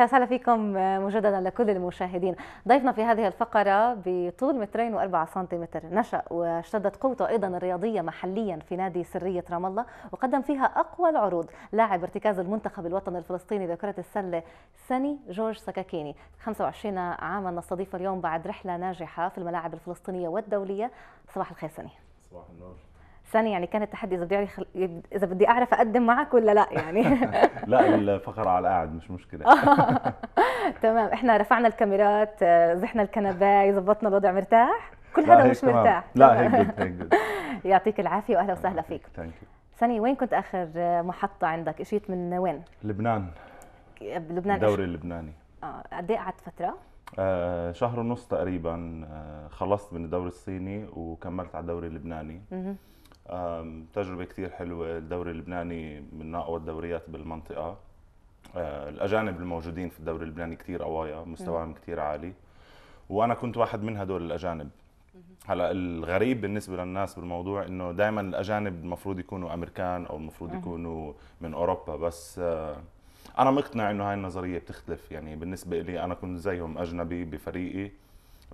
أهلا وسهلا فيكم مجددا لكل المشاهدين. ضيفنا في هذه الفقرة بطول مترين وأربعة سنتيمتر نشأ واشتدت قوته أيضا الرياضية محليا في نادي سرية رام الله وقدم فيها أقوى العروض. لاعب ارتكاز المنتخب الوطني الفلسطيني لكرة السلة سني جورج سكاكيني 25 عاما نستضيفه اليوم بعد رحلة ناجحة في الملاعب الفلسطينية والدولية. صباح الخير سني صباح النور. سني يعني كان التحدي إذا بدي خل... إذا بدي أعرف أقدم معك ولا لا يعني. لا الفقرة على القاعد مش مشكلة. تمام إحنا رفعنا الكاميرات زحنا الكنباي ظبطنا الوضع مرتاح. كل هذا مش تمام. مرتاح لا هيك جد هيك جد. يعطيك العافية واهلا وسهلا فيك. thank you سني وين كنت آخر محطة عندك؟ اجيت من وين؟ لبنان. بلبنان إيش؟ الدوري اللبناني آه قد إيه قعدت فترة؟ آه شهر ونص تقريبا آه خلصت من الدوري الصيني وكملت على الدوري اللبناني. تجربة كتير حلوة. الدوري اللبناني من أقوى الدوريات بالمنطقة. آه، الأجانب الموجودين في الدوري اللبناني كتير قوايا مستواهم كتير عالي. وأنا كنت واحد من هدول الأجانب. هلا الغريب بالنسبة للناس بالموضوع إنه دائما الأجانب المفروض يكونوا أمريكان أو المفروض يكونوا من أوروبا بس آه، أنا مقتنع إنه هاي النظرية بتختلف. يعني بالنسبة لي أنا كنت زيهم أجنبي بفريقي.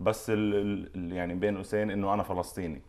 بس ال يعني بين قوسين إنه أنا فلسطيني.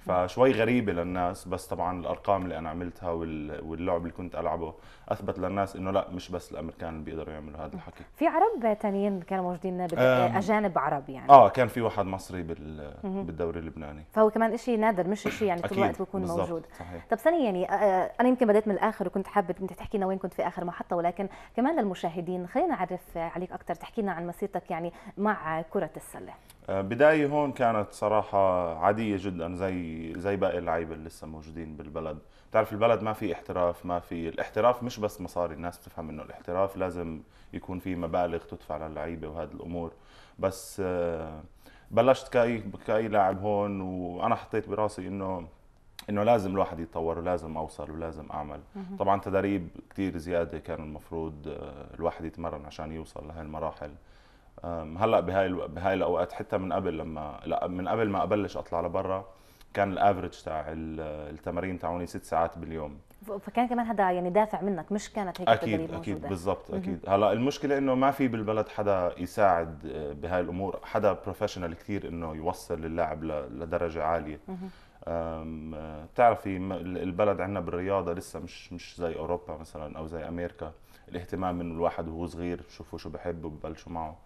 فشوي غريبة للناس بس طبعا الأرقام اللي أنا عملتها وال- واللعب اللي كنت ألعبه أثبت للناس إنه لأ مش بس الأمريكان اللي بيقدروا يعملوا هذا الحكي. في عرب تانيين كانوا موجودين. أجانب عرب يعني. آه كان في واحد مصري بال بالدوري اللبناني. فهو كمان شيء نادر مش شيء يعني طول الوقت بيكون موجود. صحيح. طب ثانية يعني آه، أنا يمكن بديت من الآخر وكنت حابة أنت تحكي لنا وين كنت في آخر محطة ولكن كمان للمشاهدين خلينا نعرف عليك أكثر تحكي لنا عن مسيرتك يعني مع كرة السلة. آه، بداية هون كانت صراحة عادية جدا زي زي باقي اللعيبة اللي لسه موجودين بالبلد، بتعرف البلد ما في احتراف، ما في الاحتراف مش بس مصاري، الناس بتفهم إنه الاحتراف لازم يكون في مبالغ تدفع للعيبة وهذه الأمور، بس آه، بلشت كأي كأي لاعب هون وأنا حطيت براسي إنه إنه لازم الواحد يتطور ولازم أوصل ولازم أعمل، طبعا تدريب كتير زيادة كان المفروض آه، الواحد يتمرن عشان يوصل لهي المراحل. هلأ بهاي الو- بهاي الأوقات حتى من قبل لما لأ من قبل ما أبلش أطلع لبرا كان ال average تاع ال- التمارين تاعوني ست ساعات باليوم. فكان كمان هذا يعني دافع منك مش كانت هيك أكيد أكيد بالضبط أكيد. هلأ المشكلة إنه ما في بالبلد حدا يساعد آه، بهاي الأمور حدا professional كثير إنه يوصل اللاعب ل- لدرجة عالية. أم، آه، بتعرفي البلد عندنا بالرياضة لسه مش مش زي أوروبا مثلا أو زي أمريكا. الاهتمام إنه الواحد وهو صغير بشوفوا شو بحب وببلشوا معه.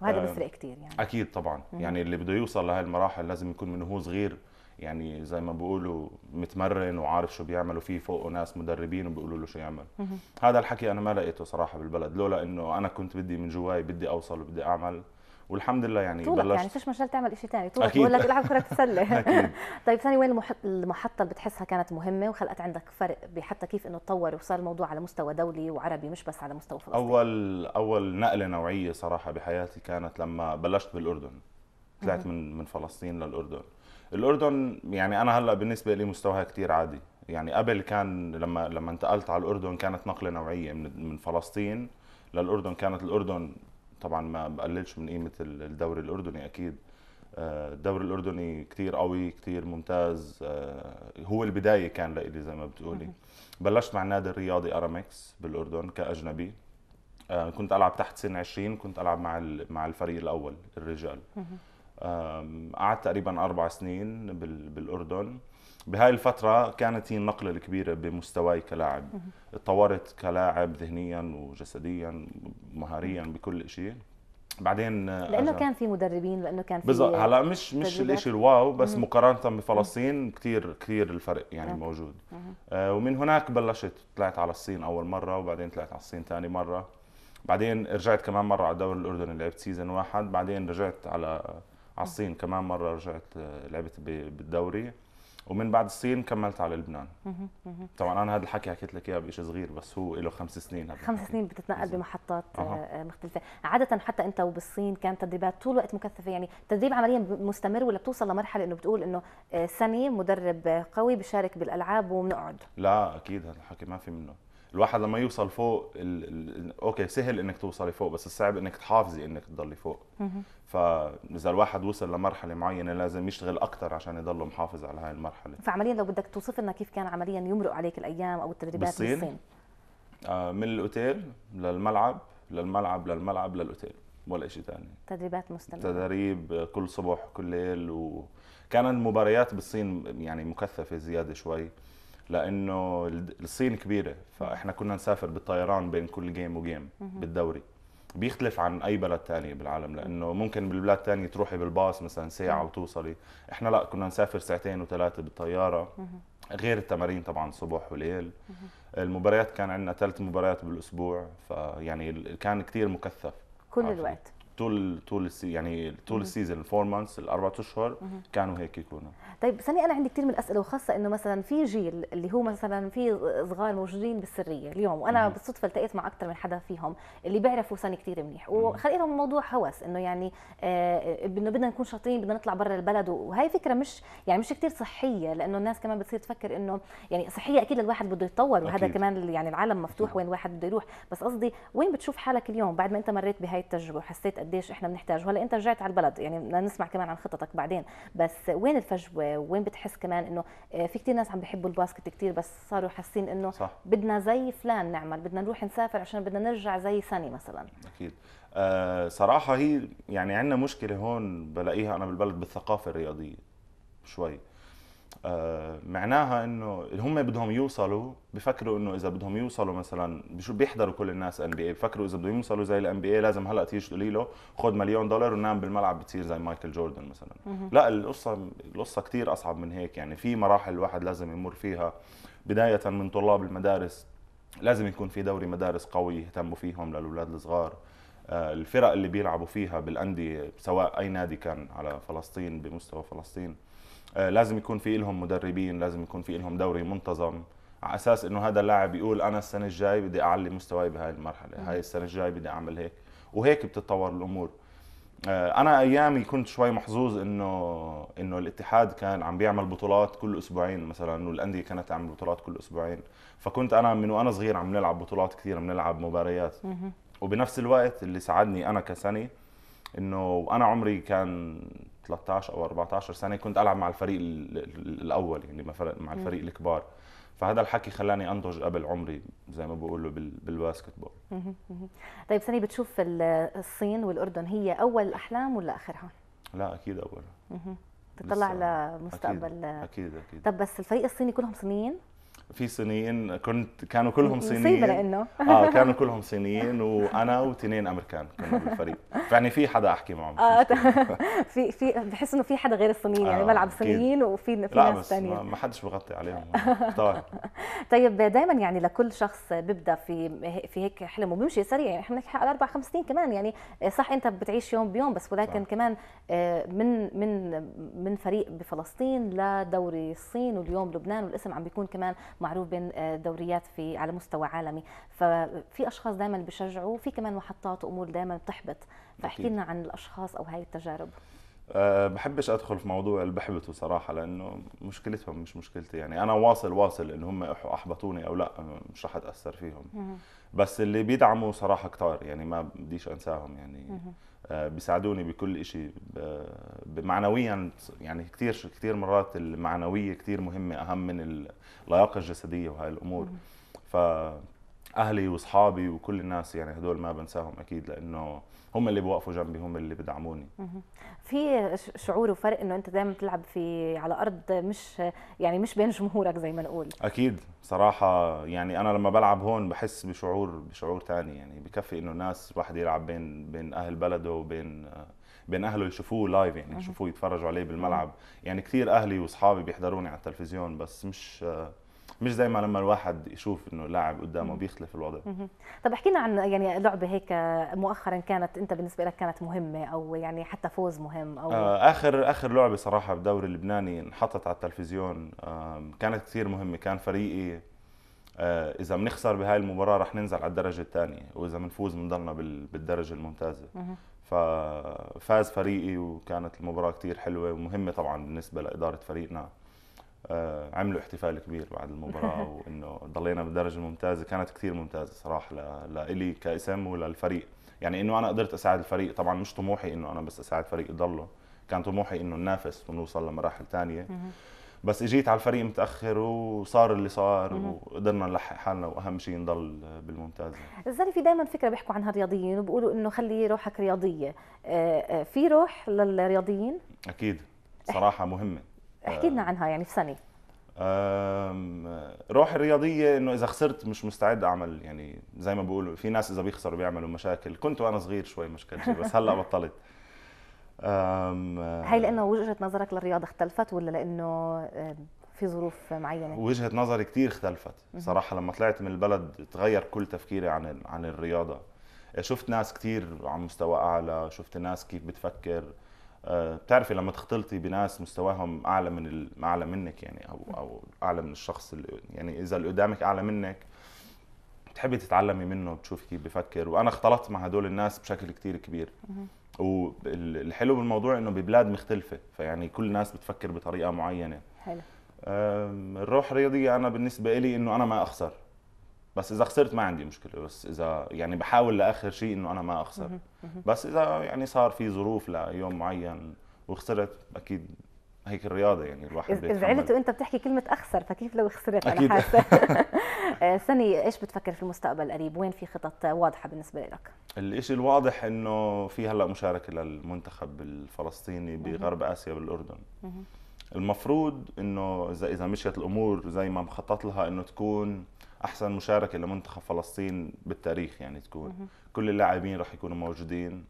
وهذا آه، بيفرق كثير يعني. أكيد طبعا. يعني اللي بده يوصل لهي المراحل لازم يكون من هو صغير. يعني زي ما بيقولوا متمرن وعارف شو بيعمل وفي فوقه ناس مدربين وبيقولوا له شو يعمل. هذا الحكي أنا ما لقيته صراحة بالبلد لولا إنه أنا كنت بدي من جواي بدي أوصل وبدي أعمل. والحمد لله يعني طولك يعني بلشت. فيش مجال تعمل شيء ثاني طولك. بقول لك العب السلة أكيد. طيب ثاني وين المح- المحطة اللي بتحسها كانت مهمة وخلقت عندك فرق بحتى كيف إنه تطور وصار الموضوع على مستوى دولي وعربي مش بس على مستوى فلسطين أول أول نقلة نوعية صراحة بحياتي كانت لما بلشت بالأردن. طلعت من من فلسطين للأردن. الأردن يعني أنا هلأ بالنسبة لي مستواها كتير عادي. يعني قبل كان لما لما انتقلت على الأردن كانت نقلة نوعية من من فلسطين للأردن. كانت الأردن طبعا ما بقللش من قيمة ال- الدوري الأردني أكيد. آه، الدوري الأردني كتير قوي كتير ممتاز. آه، هو البداية كان لإلي زي ما بتقولي. بلشت مع النادي الرياضي أرامكس بالأردن كأجنبي. آه، كنت ألعب تحت سن 20 كنت ألعب مع مع الفريق الأول الرجال. قعدت تقريبا أربع سنين بال- بالأردن. بهاي الفترة كانت هي النقلة الكبيرة بمستواي كلاعب. تطورت كلاعب ذهنيا وجسديا مهاريا بكل شيء بعدين آه، لأنه أجا- كان في مدربين لأنه كان في بالضبط هلا مش مش. الإشي الواو بس مقارنة بفلسطين كثير كثير الفرق يعني okay. موجود. آه ومن هناك بلشت طلعت على الصين أول مرة وبعدين طلعت على الصين ثاني مرة. بعدين رجعت كمان مرة على الدوري الأردني لعبت سيزون واحد. بعدين رجعت على على الصين كمان مرة رجعت آه، لعبت بالدوري. ومن بعد الصين كملت على لبنان طبعا أنا هذا الحكي حكيت لك إياه بشيء صغير بس هو له خمس سنين هذا خمس. سنين بتتنقل. بمحطات أها. آه، مختلفة عادة حتى أنت وبالصين كانت تدريبات طول الوقت مكثفة يعني تدريب عمليا مستمر ولا بتوصل لمرحلة أنه بتقول أنه آه، سنة مدرب قوي بيشارك بالألعاب وبنقعد لا أكيد هذا الحكي ما في منه الواحد لما يوصل فوق ال... ال... أوكي سهل إنك توصلي فوق بس الصعب إنك تحافظي إنك تضلي فوق. فاذا الواحد وصل لمرحلة معينة لازم يشتغل أكثر عشان يضل محافظ على هاي المرحلة. فعمليا لو بدك توصف لنا كيف كان عمليا يمرق عليك الأيام أو التدريبات بالصين؟ بالصين؟ آه من الأوتيل للملعب للملعب للملعب للأوتيل ولا شيء ثاني تدريبات مستمرة. تدريب كل صبح كل ليل وكان المباريات بالصين يعني مكثفة زيادة شوي. لأنه الصين كبيرة فإحنا كنا نسافر بالطيران بين كل جيم وجيم بالدوري. بيختلف عن أي بلد تاني بالعالم لأنه ممكن بالبلاد الثانية تروحي بالباص مثلا ساعة وتوصلي إحنا لأ كنا نسافر ساعتين وثلاثة بالطيارة غير التمارين طبعا صبح وليل المباريات كان عندنا ثلاث مباريات بالأسبوع فيعني كان كثير مكثف. كل الوقت. طول طول يعني طول ال season ال four months الاربع أشهر كانوا هيك يكونوا. طيب سني أنا عندي كثير من الأسئلة وخاصة إنه مثلا في جيل اللي هو مثلا في صغار موجودين بالسرية اليوم وأنا بالصدفة التقيت مع أكثر من حدا فيهم اللي بيعرفوا سني كثير منيح. وخلي لهم الموضوع هوس إنه يعني آه إنه بدنا نكون شاطرين بدنا نطلع برا البلد وهي فكرة مش يعني مش كثير صحية لأنه الناس كمان بتصير تفكر إنه يعني صحية أكيد الواحد بده يتطور وهذا كمان يعني العالم مفتوح وين الواحد بده يروح. بس قصدي وين بتشوف حالك اليوم بعد ما أنت مريت بهاي التجربة وحسيت قديش إحنا بنحتاج. وهلا أنت رجعت على البلد يعني بدنا نسمع كمان عن خططك بعدين. بس وين الفجوة؟ وين بتحس كمان إنه آه، في كثير ناس عم بيحبوا ال basket كثير بس صاروا حاسين إنه صح. بدنا زي فلان نعمل بدنا نروح نسافر عشان بدنا نرجع زي سني مثلا. أكيد. أه صراحة هي يعني عندنا مشكلة هون بلاقيها أنا بالبلد بالثقافة الرياضية شوي. آه، معناها إنه هم بدهم يوصلوا بفكروا إنه إذا بدهم يوصلوا مثلا بشو بيحضروا كل الناس NBA بفكروا إذا بدهم يوصلوا زي ال NBA لازم هلأ تيجي تقولي له خذ مليون دولار ونام بالملعب بتصير زي مايكل جوردن مثلا. لا القصة القصة كثير أصعب من هيك. يعني في مراحل الواحد لازم يمر فيها. بداية من طلاب المدارس لازم يكون في دوري مدارس قوي يهتموا فيهم للأولاد الصغار. الفرق اللي بيلعبوا فيها بالأندية سواء أي نادي كان على فلسطين بمستوى فلسطين آه، لازم يكون في لهم مدربين لازم يكون في لهم دوري منتظم على أساس إنه هذا اللاعب يقول أنا السنة الجاي بدي أعلي مستواي بهاي المرحلة هاي السنة الجاي بدي أعمل هيك وهيك بتتطور الأمور. آه، أنا أيامي كنت شوي محظوظ إنه إنه الاتحاد كان عم بيعمل بطولات كل أسبوعين مثلا والانديه كانت تعمل بطولات كل أسبوعين. فكنت أنا من وأنا صغير عم نلعب بطولات كثير عم نلعب مباريات. وبنفس الوقت اللي ساعدني أنا كسنة إنه أنا عمري كان 13 أو 14 سنة كنت ألعب مع الفريق الأول يعني مع الفريق الكبار. فهذا الحكي خلاني أنضج قبل عمري زي ما بقولوا بالباسكت بول طيب سني بتشوف الصين والأردن هي أول الاحلام ولا اخرها لا أكيد اولها تطلع لمستقبل. أكيد, أكيد أكيد. طب بس الفريق الصيني كلهم صينيين؟ في صينيين كنت كانوا كلهم صينيين. لإنه. آه كانوا كلهم صينيين وأنا واثنين أمريكان كانوا بالفريق. يعني في حدا أحكي معه آه في في بحس إنه في حدا غير الصينيين يعني آه ملعب صينيين وفي في ناس ثانية ما حدش بغطي عليهم. طبعا طيب دائما يعني لكل شخص بيبدأ في في هيك حلم وبيمشي سريع. يعني إحنا بنحكي على أربع خمس سنين كمان يعني صح أنت بتعيش يوم بيوم بس ولكن صح. كمان آه، من من من فريق بفلسطين لدوري الصين واليوم لبنان والاسم عم بيكون كمان معروف بين آه، دوريات في على مستوى عالمي. ففي أشخاص دائما بيشجعوا وفي كمان محطات وأمور دائما بتحبط. فاحكي لنا عن الأشخاص أو هاي التجارب. أه بحبش أدخل في موضوع اللي بحبطوا صراحة لأنه مشكلتهم مش مشكلتي. يعني أنا واصل واصل إن هم أحبطوني أو لأ مش رح أتأثر فيهم. بس اللي بيدعموا صراحة كتار يعني ما بديش أنساهم يعني بيساعدوني بكل شيء معنويا يعني كثير كثير مرات المعنوية كثير مهمة أهم من اللياقة الجسدية وهاي الأمور. فاهلي وأصحابي وكل الناس يعني هدول ما بنساهم أكيد لأنه هم اللي بوقفوا جنبي هم اللي بدعموني. في شعور وفرق إنه أنت دائما بتلعب في على أرض مش يعني مش بين جمهورك زي ما نقول؟ أكيد صراحة يعني أنا لما بلعب هون بحس بشعور بشعور ثاني يعني بكفي إنه الناس الواحد يلعب بين بين أهل بلده وبين بين أهله يشوفوه لايف يعني يشوفوه يتفرجوا عليه بالملعب. يعني كثير أهلي وأصحابي بيحضروني على التلفزيون بس مش مش زي ما لما الواحد يشوف إنه لاعب قدامه بيختلف الوضع. طب احكي لنا عن يعني لعبة هيك مؤخرا كانت أنت بالنسبة لك كانت مهمة أو يعني حتى فوز مهم أو آه آخر آخر لعبة صراحة بالدوري اللبناني انحطت على التلفزيون. كانت كثير مهمة كان فريقي آه إذا بنخسر بهاي المباراة رح ننزل على الدرجة الثانية وإذا بنفوز بنضلنا بالدرجة الممتازة. ففاز فريقي وكانت المباراة كثير حلوة ومهمة طبعا بالنسبة لإدارة فريقنا. عملوا احتفال كبير بعد المباراة وإنه ضلينا بالدرجه الممتازه كانت كثير ممتازة صراحة لإلي كإسم وللفريق. يعني إنه أنا قدرت أساعد الفريق طبعا مش طموحي إنه أنا بس أساعد فريق يضله. كان طموحي إنه ننافس ونوصل لمراحل ثانية بس إجيت على الفريق متأخر وصار اللي صار وقدرنا نلحق حالنا وأهم شيء نضل بالممتاز الزلمه في دائما فكرة بيحكوا عنها الرياضيين وبيقولوا إنه خلي روحك رياضية. آه، آه، في روح للرياضيين؟ أكيد. صراحة مهمة. احكي لنا عنها يعني في سنه روح الرياضية إنه إذا خسرت مش مستعد أعمل يعني زي ما بقولوا في ناس إذا بيخسروا بيعملوا مشاكل. كنت وأنا صغير شوي مشكلتي بس هلأ بطلت. هي لأنه وجهة نظرك للرياضة اختلفت ولا لأنه في ظروف معينة؟ وجهة نظري كثير اختلفت. صراحة لما طلعت من البلد تغير كل تفكيري عن عن الرياضة. شفت ناس كثير على مستوى أعلى شفت ناس كيف بتفكر. بتعرفي لما تختلطي بناس مستواهم أعلى من أعلى منك يعني أو أو أعلى من الشخص اللي يعني إذا اللي قدامك أعلى منك بتحبي تتعلمي منه بتشوفي كيف بفكر. وأنا اختلطت مع هدول الناس بشكل كتير كبير. والحلو بالموضوع إنه ببلاد مختلفة فيعني كل الناس بتفكر بطريقة معينة. حلو. الروح الرياضية أنا بالنسبة لي إنه أنا ما أخسر. بس إذا خسرت ما عندي مشكلة بس إذا يعني بحاول لآخر شيء إنه أنا ما أخسر. بس إذا يعني صار في ظروف ليوم معين وخسرت أكيد هيك الرياضة يعني الواحد اذا زعلت وأنت بتحكي كلمة أخسر فكيف لو خسرت؟ أنا حاسة. آه، سني إيش بتفكر في المستقبل القريب وين في خطط واضحة بالنسبة لك؟ الشيء الواضح إنه في هلأ مشاركة للمنتخب الفلسطيني بغرب آسيا بالأردن. المفروض إنه اذا إذا مشيت الأمور زي ما مخطط لها إنه تكون أحسن مشاركة لمنتخب فلسطين بالتاريخ يعني تكون. كل اللاعبين راح يكونوا موجودين.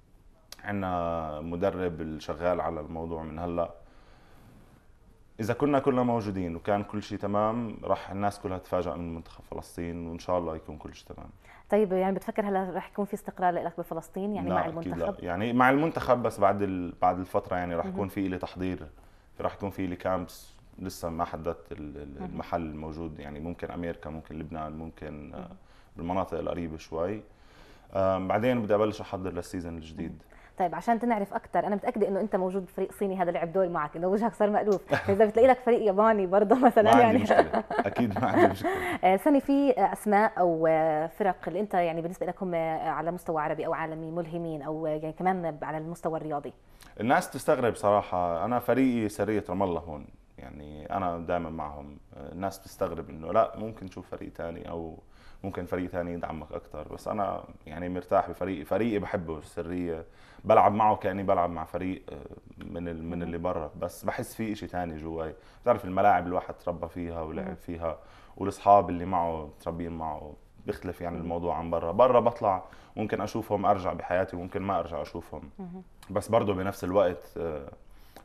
عندنا مدرب شغال على الموضوع من هلأ. إذا كنا كلنا موجودين وكان كل شيء تمام راح الناس كلها تتفاجئ من منتخب فلسطين وإن شاء الله يكون كل شيء تمام. طيب يعني بتفكر هلأ راح يكون في استقرار لك بفلسطين؟ يعني مع المنتخب لا. يعني مع المنتخب بس بعد بعد الفترة يعني راح يكون في لي تحضير راح يكون في لي camps. لسه ما حددت المحل الموجود. يعني ممكن أمريكا ممكن لبنان ممكن آه، بالمناطق القريبة شوي. بعدين بدي أبلش أحضر لل season الجديد. طيب عشان تنعرف أكثر أنا متأكدة إنه أنت موجود بفريق صيني هذا لعب دور معك إنه وجهك صار مألوف. إذا بتلاقي لك فريق ياباني برضه مثلا ما يعني. مشكلة. أكيد ما عندي مشكلة. آه، سني في أسماء أو فرق اللي أنت يعني بالنسبة لك هم على مستوى عربي أو عالمي ملهمين أو يعني كمان على المستوى الرياضي؟ الناس تستغرب صراحة. أنا فريقي سرية رام الله هون. يعني أنا دائما معهم. الناس بتستغرب إنه لا ممكن تشوف فريق ثاني أو ممكن فريق ثاني يدعمك أكثر بس أنا يعني مرتاح بفريقي فريقي بحبه السريه بلعب معه كأني بلعب مع فريق من من اللي برا. بس بحس في شيء ثاني جواي. بتعرف الملاعب الواحد تربى فيها ولعب فيها والأصحاب اللي معه متربيين معه بيختلف يعني الموضوع عن برا. برا بطلع ممكن أشوفهم أرجع بحياتي وممكن ما أرجع أشوفهم. بس برضه بنفس الوقت آه،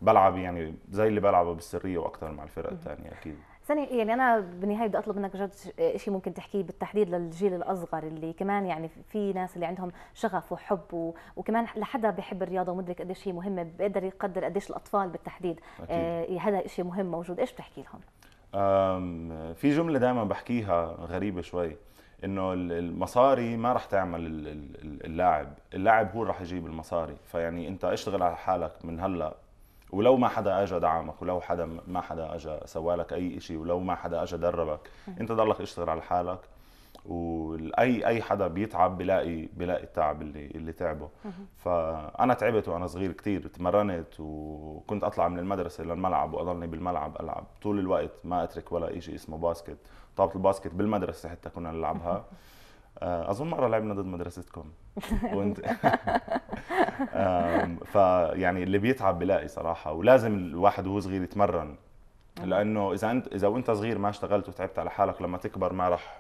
بلعب يعني زي اللي بلعبه بالسرية وأكثر مع الفرق الثانية أكيد. ثاني يعني أنا بالنهاية بدي أطلب منك جد شيء ممكن تحكيه بالتحديد للجيل الأصغر اللي كمان يعني في ناس اللي عندهم شغف وحب و... وكمان لحدا بيحب الرياضة ومدرك قديش هي مهمه بيقدر يقدر قديش الأطفال بالتحديد آه هذا شيء مهم موجود. إيش بتحكي لهم؟ في جملة دائما بحكيها غريبة شوي إنه المصاري ما راح تعمل اللاعب اللاعب هو راح يجيب المصاري فيعني أنت اشتغل على حالك من هلأ ولو ما حدا اجى دعمك ولو حدا ما حدا اجى سوى لك أي شيء ولو ما حدا اجى دربك انت ضلك اشتغل على حالك. واي أي حدا بيتعب بلاقي بلاقي التعب اللي اللي تعبه. فأنا تعبت وأنا صغير كثير تمرنت وكنت أطلع من المدرسة للملعب وأضلني بالملعب ألعب. طول الوقت ما أترك ولا شيء اسمه باسكت. طابه الباسكت بالمدرسة حتى كنا نلعبها. أظن مرة لعبنا ضد مدرستكم وانت فيعني اللي بيتعب بلاقي صراحة ولازم الواحد وهو صغير يتمرن. لأنه إذا انت إذا وأنت صغير ما اشتغلت وتعبت على حالك لما تكبر ما راح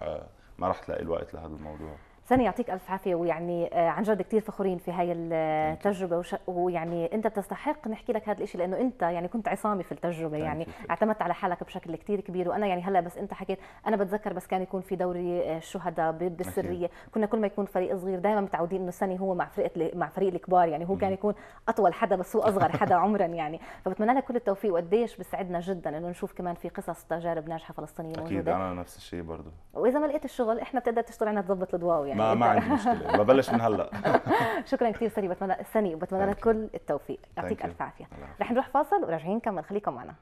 ما راح تلاقي الوقت لهذا الموضوع. سنة يعطيك ألف عافية ويعني آه، عن جد كثير فخورين في هاي التجربة ويعني أنت بتستحق نحكي لك هذا الشيء لأنه أنت يعني كنت عصامي في التجربة يعني اعتمدت على حالك بشكل كثير كبير وأنا يعني هلأ بس أنت حكيت أنا بتذكر بس كان يكون في دوري الشهداء آه، بالسرية كنا كل ما يكون فريق صغير دائما متعودين إنه سني هو مع فريق مع فريق الكبار يعني هو كان يكون أطول حدا بس هو أصغر حدا عمرا يعني. فبتمنى لك كل التوفيق وقديش بسعدنا جدا إنه نشوف كمان في قصص تجارب ناجحة فلسطينية موجودة. أكيد أنا نفس الشيء برضه وإذا ما لقيت الشغل إحنا بتقدر تشتغل عنا تضبط الضواو يعني. ما, ما عندي مشكلة. ببلش من هلأ. شكرا كثير سني بتمنى سني وبتمنى لك كل التوفيق. يعطيك ألف عافية. رح نروح فاصل وراجعين نكمل. خليكم معنا.